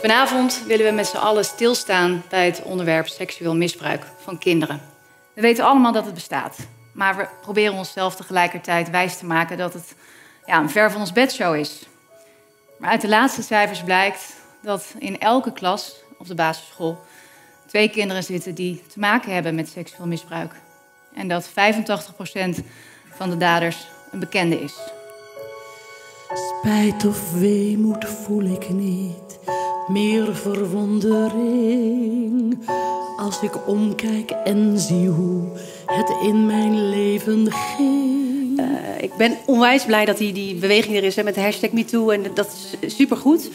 Vanavond willen we met z'n allen stilstaan bij het onderwerp seksueel misbruik van kinderen. We weten allemaal dat het bestaat, maar we proberen onszelf tegelijkertijd wijs te maken dat het ja, een ver van ons bedshow is. Maar uit de laatste cijfers blijkt dat in elke klas op de basisschool twee kinderen zitten die te maken hebben met seksueel misbruik. En dat 85% van de daders een bekende is. Spijt of weemoed voel ik niet, meer verwondering. Als ik omkijk en zie hoe het in mijn leven ging. Uh, ik ben onwijs blij dat die, die beweging er is hè, met de hashtag MeToo. En dat is supergoed.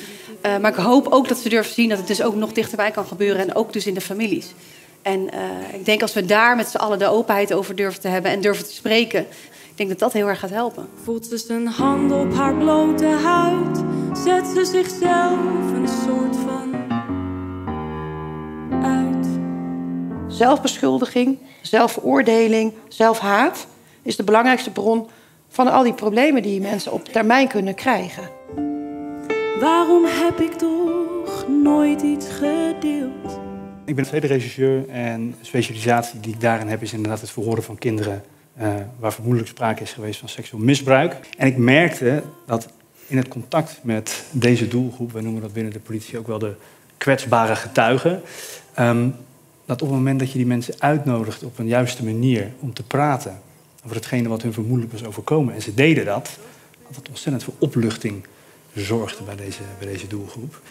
Uh, maar ik hoop ook dat ze durven zien dat het dus ook nog dichterbij kan gebeuren. En ook dus in de families. En uh, ik denk als we daar met z'n allen de openheid over durven te hebben en durven te spreken, ik denk dat dat heel erg gaat helpen. Voelt ze zijn hand op haar blote huid, zet ze zichzelf een soort van uit. Zelfbeschuldiging, zelfveroordeling, zelfhaat is de belangrijkste bron van al die problemen die mensen op termijn kunnen krijgen. Waarom heb ik toch nooit iets gedeeld? Ik ben tweede regisseur en de specialisatie die ik daarin heb is inderdaad het verhoren van kinderen uh, waar vermoedelijk sprake is geweest van seksueel misbruik. En ik merkte dat in het contact met deze doelgroep, we noemen dat binnen de politie ook wel de kwetsbare getuigen, um, dat op het moment dat je die mensen uitnodigt op een juiste manier om te praten over hetgene wat hun vermoedelijk was overkomen, en ze deden dat, dat het ontzettend voor opluchting zorgde bij deze, bij deze doelgroep.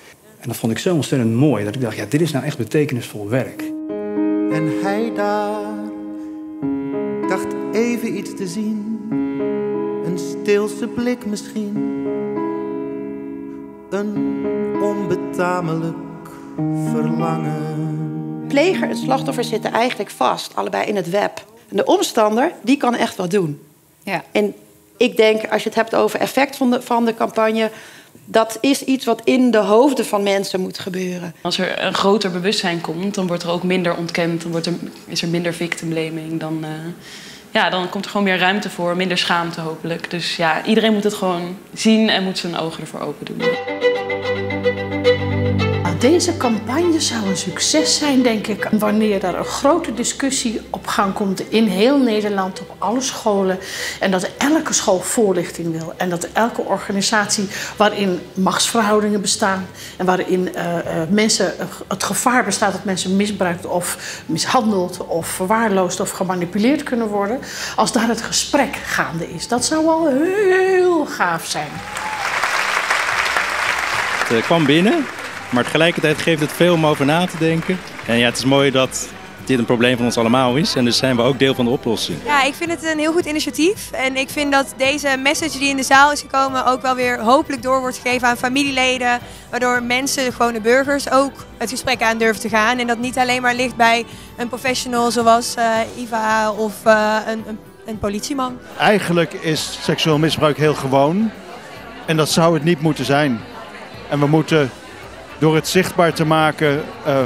En dat vond ik zo ontzettend mooi dat ik dacht, ja, dit is nou echt betekenisvol werk. En hij daar dacht even iets te zien, een stilse blik misschien, een onbetamelijk verlangen. Pleger en slachtoffer zitten eigenlijk vast, allebei in het web. En de omstander, die kan echt wat doen. Ja. En ik denk, als je het hebt over effect van de, van de campagne, dat is iets wat in de hoofden van mensen moet gebeuren. Als er een groter bewustzijn komt, dan wordt er ook minder ontkend, dan wordt er, is er minder victim blaming. Dan, uh, ja, dan komt er gewoon meer ruimte voor, minder schaamte hopelijk. Dus ja, iedereen moet het gewoon zien en moet zijn ogen ervoor open doen. Deze campagne zou een succes zijn, denk ik, wanneer er een grote discussie op gang komt in heel Nederland, op alle scholen. En dat elke school voorlichting wil. En dat elke organisatie waarin machtsverhoudingen bestaan en waarin uh, uh, mensen, het gevaar bestaat dat mensen misbruikt of mishandeld of verwaarloosd of gemanipuleerd kunnen worden, als daar het gesprek gaande is. Dat zou wel heel gaaf zijn. Het kwam binnen. Maar tegelijkertijd geeft het veel om over na te denken. En ja, het is mooi dat dit een probleem van ons allemaal is. En dus zijn we ook deel van de oplossing. Ja, ik vind het een heel goed initiatief. En ik vind dat deze message die in de zaal is gekomen ook wel weer hopelijk door wordt gegeven aan familieleden. Waardoor mensen, de gewone burgers, ook het gesprek aan durven te gaan. En dat niet alleen maar ligt bij een professional zoals uh, Iva of uh, een, een, een politieman. Eigenlijk is seksueel misbruik heel gewoon. En dat zou het niet moeten zijn. En we moeten door het zichtbaar te maken uh,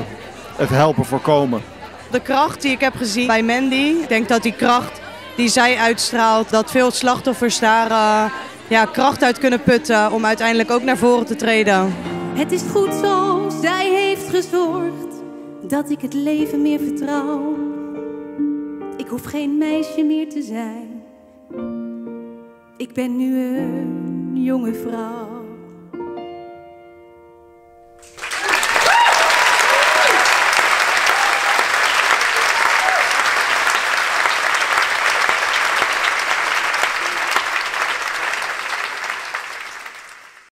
het helpen voorkomen. De kracht die ik heb gezien bij Mandy, ik denk dat die kracht die zij uitstraalt, dat veel slachtoffers daar uh, ja, kracht uit kunnen putten om uiteindelijk ook naar voren te treden. Het is goed zo, zij heeft gezorgd dat ik het leven meer vertrouw. Ik hoef geen meisje meer te zijn. Ik ben nu een jonge vrouw.